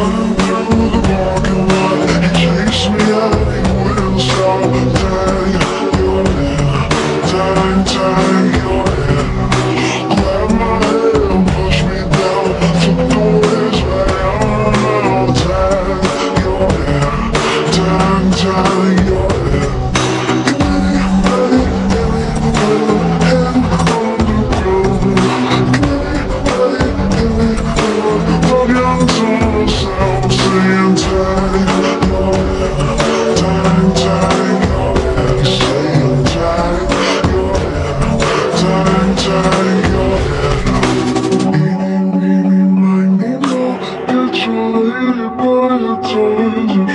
Canım yandı bak bak Hiç mi I am your Thank you.